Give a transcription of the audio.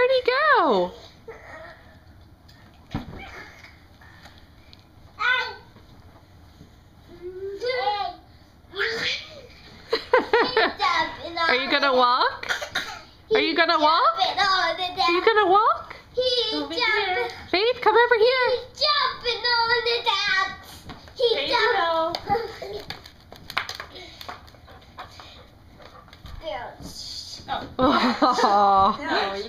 Where'd he go. Are you gonna walk? Are you gonna walk? Are you gonna walk? He's Over jumping. Babe, come over here. He's jumping on the tap. He's There you go. Oh.